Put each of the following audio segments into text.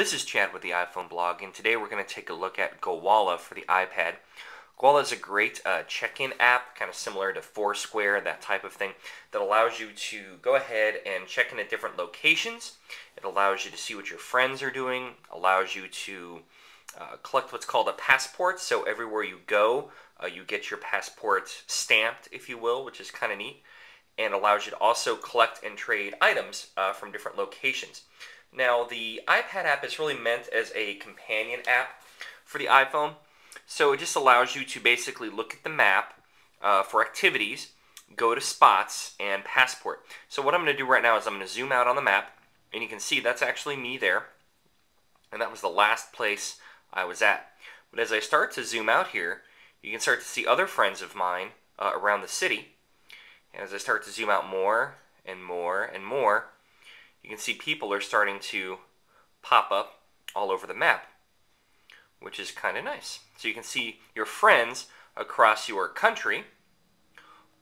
This is Chad with the iPhone blog, and today we're going to take a look at Gowalla for the iPad. Gowalla is a great uh, check-in app, kind of similar to Foursquare, that type of thing, that allows you to go ahead and check in at different locations. It allows you to see what your friends are doing, allows you to uh, collect what's called a passport, so everywhere you go, uh, you get your passport stamped, if you will, which is kind of neat and allows you to also collect and trade items uh, from different locations. Now, the iPad app is really meant as a companion app for the iPhone, so it just allows you to basically look at the map uh, for activities, go to spots, and passport. So what I'm going to do right now is I'm going to zoom out on the map, and you can see that's actually me there, and that was the last place I was at. But as I start to zoom out here, you can start to see other friends of mine uh, around the city, and as I start to zoom out more and more and more, you can see people are starting to pop up all over the map, which is kind of nice. So you can see your friends across your country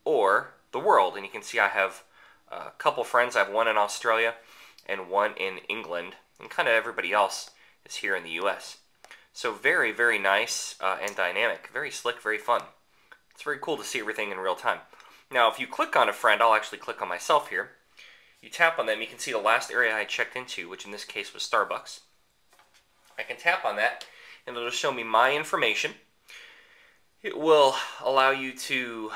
or the world. And you can see I have a couple friends. I have one in Australia and one in England. And kind of everybody else is here in the U.S. So very, very nice uh, and dynamic. Very slick, very fun. It's very cool to see everything in real time. Now, if you click on a friend, I'll actually click on myself here. You tap on them, you can see the last area I checked into, which in this case was Starbucks. I can tap on that, and it'll show me my information. It will allow you to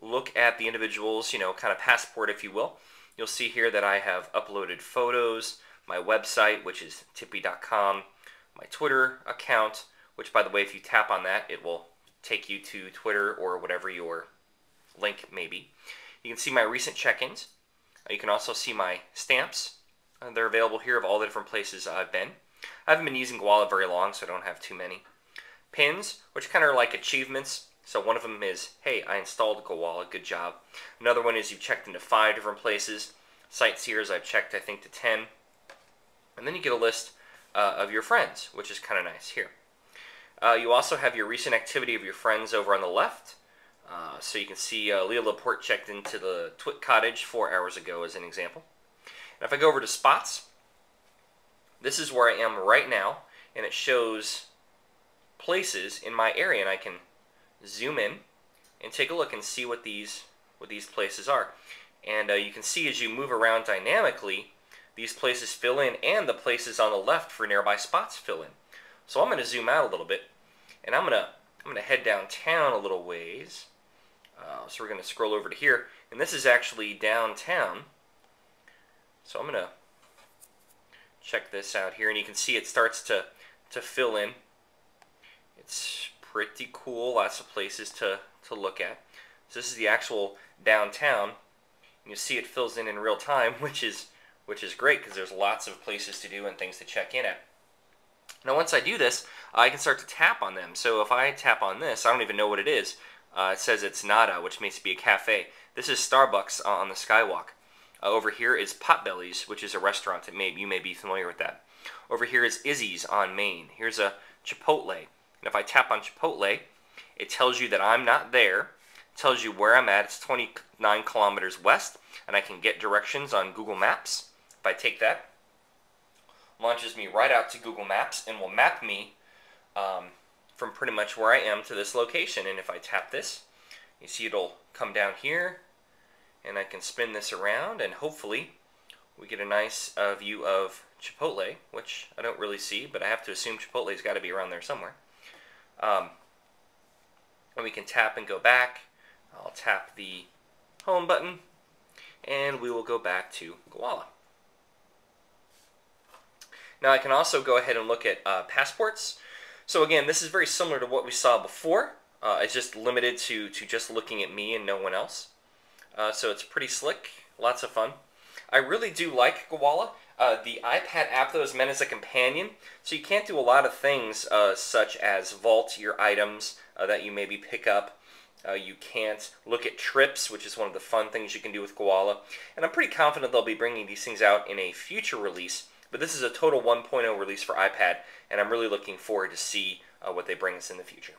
look at the individual's, you know, kind of passport, if you will. You'll see here that I have uploaded photos, my website, which is tipb.com, my Twitter account, which, by the way, if you tap on that, it will take you to Twitter or whatever your link may be. You can see my recent check-ins. You can also see my stamps. Uh, they're available here of all the different places I've been. I haven't been using Gowalla very long, so I don't have too many. Pins, which kind of are like achievements. So one of them is, hey, I installed Gowalla, good job. Another one is you've checked into five different places. Sightseers, I've checked, I think, to 10. And then you get a list uh, of your friends, which is kind of nice here. Uh, you also have your recent activity of your friends over on the left. Uh, so you can see uh, Leo Laporte checked into the Twit Cottage four hours ago as an example. And if I go over to spots, this is where I am right now, and it shows places in my area, and I can zoom in and take a look and see what these what these places are. And uh, you can see as you move around dynamically, these places fill in, and the places on the left for nearby spots fill in. So I'm going to zoom out a little bit, and I'm going to I'm going to head downtown a little ways uh, so we're going to scroll over to here, and this is actually downtown. So I'm going to check this out here, and you can see it starts to, to fill in. It's pretty cool, lots of places to, to look at. So this is the actual downtown. And You see it fills in in real time, which is which is great because there's lots of places to do and things to check in at. Now once I do this, I can start to tap on them. So if I tap on this, I don't even know what it is, uh, it says it's Nada, which means to be a cafe. This is Starbucks uh, on the Skywalk. Uh, over here is Potbelly's, which is a restaurant that may, you may be familiar with that. Over here is Izzy's on Main. Here's a Chipotle. And if I tap on Chipotle, it tells you that I'm not there. Tells you where I'm at. It's 29 kilometers west, and I can get directions on Google Maps. If I take that, launches me right out to Google Maps and will map me um, from pretty much where I am to this location. And if I tap this, you see it'll come down here and I can spin this around and hopefully we get a nice uh, view of Chipotle, which I don't really see, but I have to assume Chipotle's got to be around there somewhere. Um, and we can tap and go back. I'll tap the home button and we will go back to Gowalla. Now I can also go ahead and look at uh, passports. So again, this is very similar to what we saw before. Uh, it's just limited to, to just looking at me and no one else. Uh, so it's pretty slick, lots of fun. I really do like Gowalla. Uh, the iPad app, though, is meant as a companion, so you can't do a lot of things uh, such as vault your items uh, that you maybe pick up. Uh, you can't look at trips, which is one of the fun things you can do with Gowalla. And I'm pretty confident they'll be bringing these things out in a future release but this is a total 1.0 release for iPad, and I'm really looking forward to see uh, what they bring us in the future.